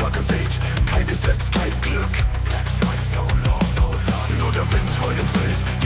fucking Sage Keine Selbst, kein Glück Nur der Wind heult im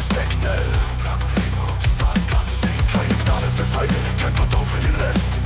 of techno Rock people, spot guns, they try to fight Can't put over rest.